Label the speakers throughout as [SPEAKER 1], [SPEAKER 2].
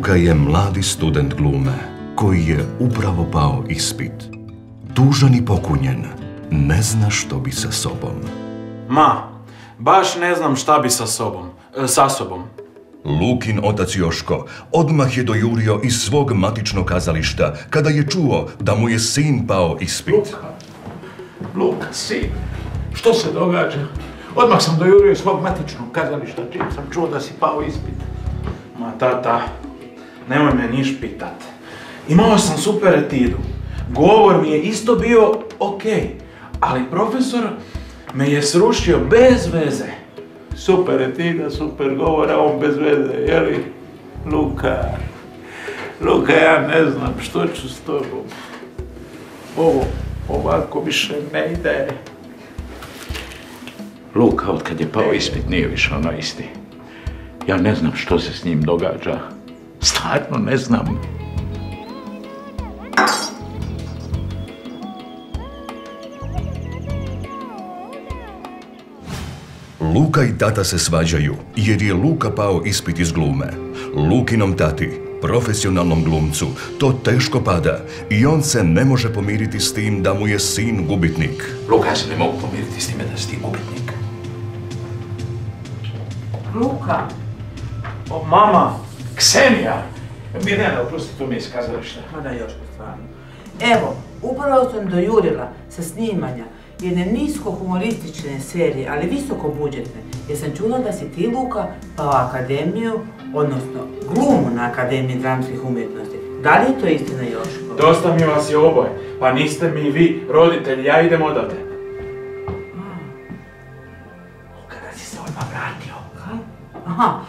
[SPEAKER 1] Luka je mladi student glume koji je upravo pao ispit. Tužan i pokunjen, ne zna što bi sa sobom.
[SPEAKER 2] Ma, baš ne znam šta bi sa sobom, e, sa sobom.
[SPEAKER 1] Lukin otac Joško odmah je dojurio iz svog matičnog kazališta kada je čuo da mu je sin pao ispit.
[SPEAKER 3] Luka, Luka, sin, što se događa? Odmah sam dojurio iz svog matičnog kazališta čim sam čuo da si pao ispit.
[SPEAKER 2] Ma tata, nemoj me niš pitat. Imao sam super etidu. Govor mi je isto bio ok, ali profesor me je srušio bez veze.
[SPEAKER 3] Super etida, super govora, on bez veze, jeli? Luka, Luka, ja ne znam što ću s tobom. Ovo ovako više ne ide. Luka, od kad je pao ispit, nije više ono isti. Ja ne znam što se s njim događa. Stvarno ne znam.
[SPEAKER 1] Luka i tata se svađaju jer je Luka pao ispit iz glume. Lukinom tati, profesionalnom glumcu, to teško pada i on se ne može pomiriti s tim da mu je sin gubitnik.
[SPEAKER 3] Luka, ja se ne mogu pomiriti s time da si ti gubitnik.
[SPEAKER 4] Luka,
[SPEAKER 3] O, mama, Ksenija! Mirjana, oprosti, to mi je iz kazališta.
[SPEAKER 4] da još stvarno. Evo, upravo sam dojurila sa snimanja jedne nisko humoristične serije, ali visoko budžetne, jer sam čula da si ti, Luka, pa akademiju, odnosno glumu na Akademiji dramskih umjetnosti. Da li je to istina, Joško?
[SPEAKER 2] Dosta mi vas je oboje, pa niste mi vi roditelji, ja idem odavde.
[SPEAKER 3] Luka, da si se odmah vratio.
[SPEAKER 4] Kaj? Aha,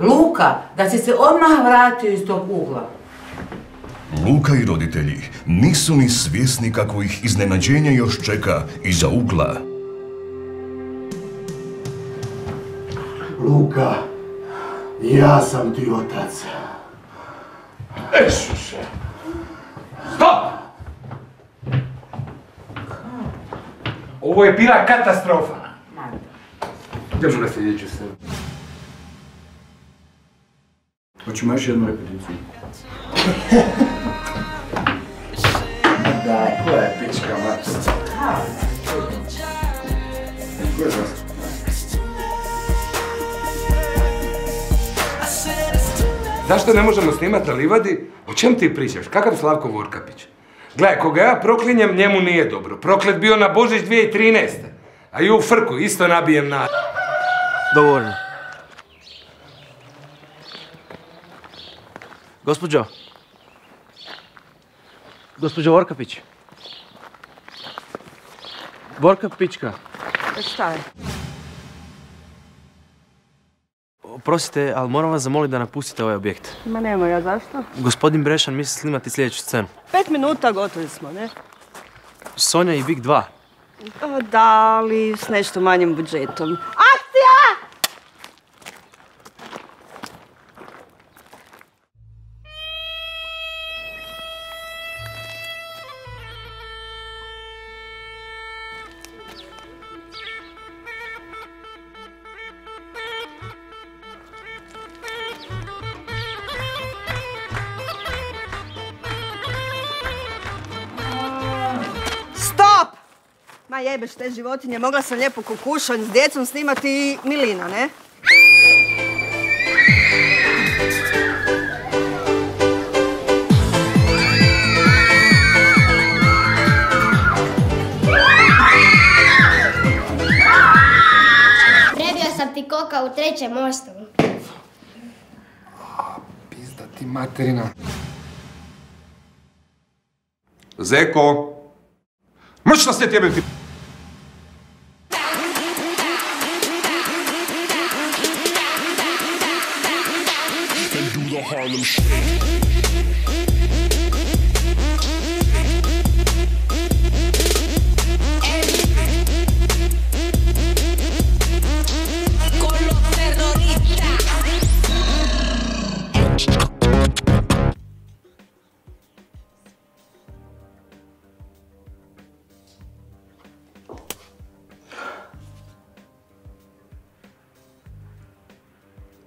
[SPEAKER 4] Luka, da si se odmah vratio iz tog ugla.
[SPEAKER 1] Luka i roditelji nisu ni svjesni kako ih iznenađenje još čeka iza ugla.
[SPEAKER 5] Luka, ja sam ti otac.
[SPEAKER 3] Isuse! Stop! Ovo je bila katastrofa.
[SPEAKER 6] Držu na sljedeću scenu. Hoćemo još jednu repeticiju. da, koja je pička mačica? Ko je zastupnik? Zašto ne možemo snimati na livadi? O čem ti pričaš? Kakav Slavko Vorkapić? Gle, koga ja proklinjem, njemu nije dobro. Proklet bio na Božić 2013. A i u frku isto nabijem na...
[SPEAKER 7] Dovoljno. Gospođo. Gospođo Vorkapić. Vorkapićka.
[SPEAKER 8] Šta je?
[SPEAKER 7] Oprostite, ali moram vas zamoliti da napustite ovaj objekt.
[SPEAKER 8] Ma nemoj, a zašto?
[SPEAKER 7] Gospodin Brešan misli snimati sljedeću scenu.
[SPEAKER 8] Pet minuta gotovi smo, ne?
[SPEAKER 7] Sonja i Big 2.
[SPEAKER 8] A, Da, ali s nešto manjim budžetom. Akcija! Ma jebeš te životinje, mogla sam lijepo kukušanj s djecom snimati i Milina, ne?
[SPEAKER 9] Prebio sam ti koka u trećem mostu.
[SPEAKER 6] Pizda ti materina. Zeko! Mršta se tebe ti...
[SPEAKER 4] Harlem Shake.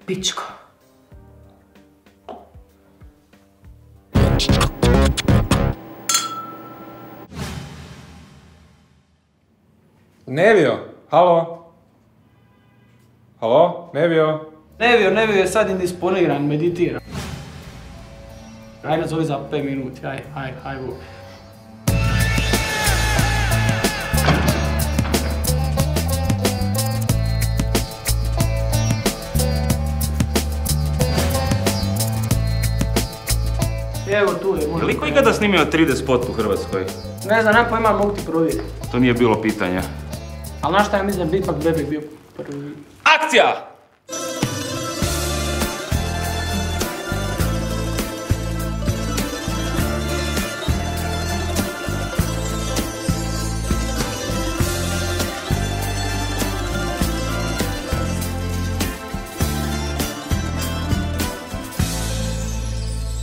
[SPEAKER 4] Бичко.
[SPEAKER 6] Nevio, halo? Halo, Nevio?
[SPEAKER 10] Nevio, Nevio je sad indisponiran, meditira. Ajde, zove za 5 minuti, aj, aj, aj. Evo tu je,
[SPEAKER 9] Je li ko ikada snimio 3D spot u Hrvatskoj?
[SPEAKER 10] Ne znam, nemam pojma, mogu ti provjeriti.
[SPEAKER 9] To nije bilo pitanja.
[SPEAKER 10] Ali znaš šta ja mislim da bi ipak Bebek bio prvi.
[SPEAKER 9] Akcija!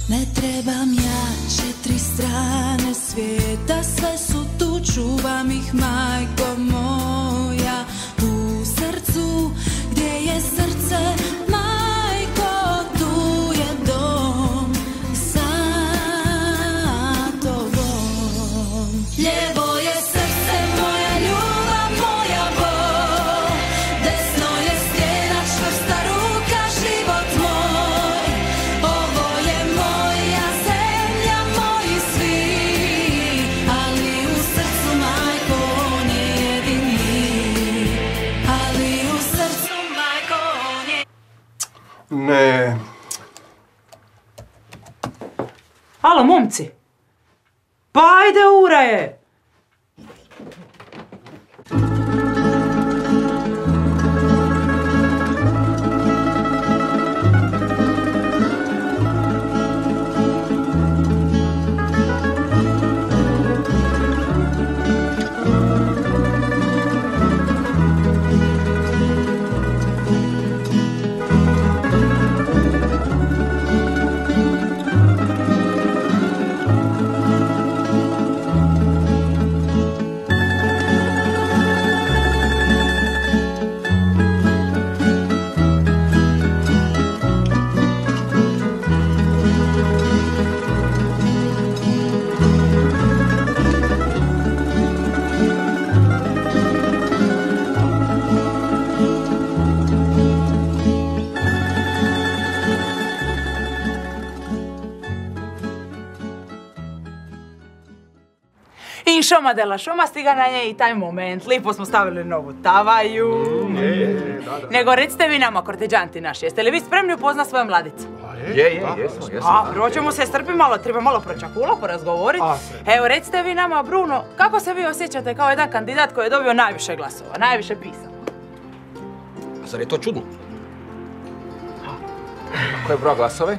[SPEAKER 11] Ne trebam ja četiri strane svijeta Sve su tu, čuvam ih majko
[SPEAKER 12] Pa ajde, ura Insomma della šuma stiga na nje i taj moment. Lipo smo stavili novu tavaju. Nego recite vi nama, korteđanti naši, jeste li vi spremni upoznat svoju mladicu?
[SPEAKER 13] Je, je, jesmo, jesmo.
[SPEAKER 12] A, prvo ćemo se strpi malo, treba malo pročakula, porazgovoriti. Evo, recite vi nama, Bruno, kako se vi osjećate kao jedan kandidat koji je dobio najviše glasova, najviše pisama?
[SPEAKER 13] A zar je to čudno? Ko je broj glasove?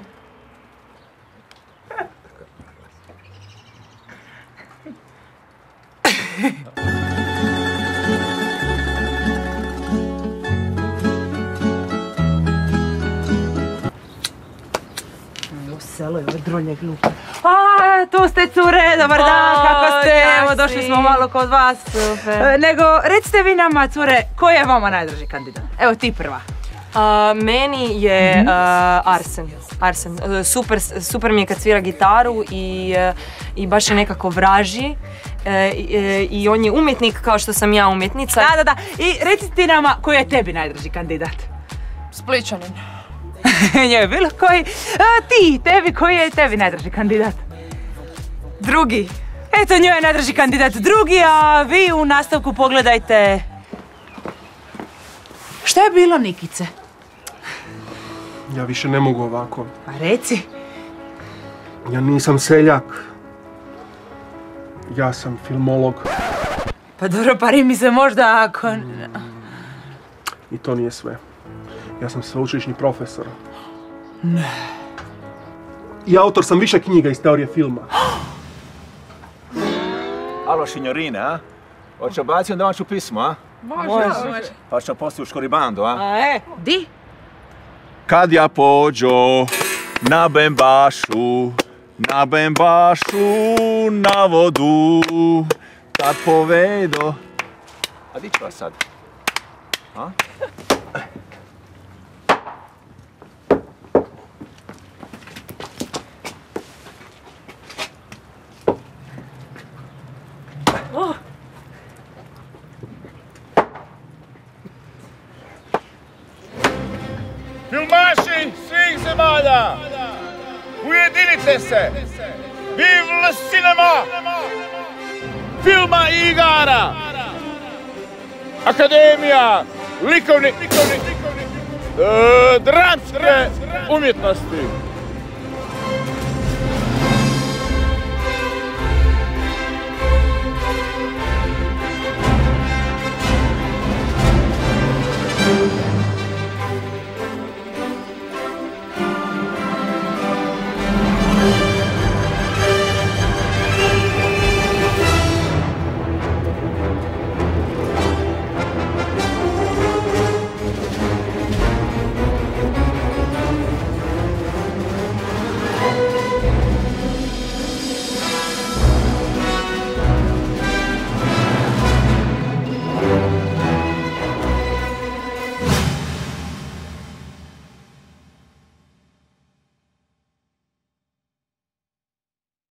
[SPEAKER 12] Je ove dronje glupe. A, tu ste cure, dobar dan, kako ste? Evo, došli smo malo kod vas.
[SPEAKER 14] Super.
[SPEAKER 12] E, Nego, recite vi nama, cure, ko je vama najdraži kandidat? Evo ti prva.
[SPEAKER 14] A, meni je
[SPEAKER 12] Mhm.
[SPEAKER 14] a, Arsen. Arsen. E, Super, super mi je kad svira gitaru i, e, i baš je nekako vraži. E, i- e, I on je umjetnik kao što sam ja umjetnica.
[SPEAKER 12] Da, da, da. I recite ti nama, koji je tebi najdraži kandidat?
[SPEAKER 14] Spličanin.
[SPEAKER 12] Njoj bilo koji. A, ti, tebi, koji je tebi najdraži kandidat?
[SPEAKER 14] Drugi.
[SPEAKER 12] Eto, njoj je najdraži kandidat drugi, a vi u nastavku pogledajte... Šta je bilo, Nikice?
[SPEAKER 15] ja više ne mogu ovako.
[SPEAKER 12] Pa reci.
[SPEAKER 15] Ja nisam seljak. Ja sam filmolog
[SPEAKER 12] Pa dobro, pari mi se možda ako...
[SPEAKER 15] i to nije sve. Ja sam sveučilišni profesor.
[SPEAKER 12] Ne.
[SPEAKER 15] I autor sam više knjiga iz teorije filma.
[SPEAKER 13] Alo, signorine, a? Hoće baciti domaću pismo, a?
[SPEAKER 12] Može,
[SPEAKER 13] Pa ćemo poslije u škoribandu, a?
[SPEAKER 12] A e, di?
[SPEAKER 13] Kad ja pođo na bembašu, na bembašu, na vodu, tad povedo... A di ću vas sad? A?
[SPEAKER 16] Filmaši svih zemalja, ujedinite se! Vive le cinema! Filma i igara! Akademija likovni, likovni, likovni, e, dramske umjetnosti.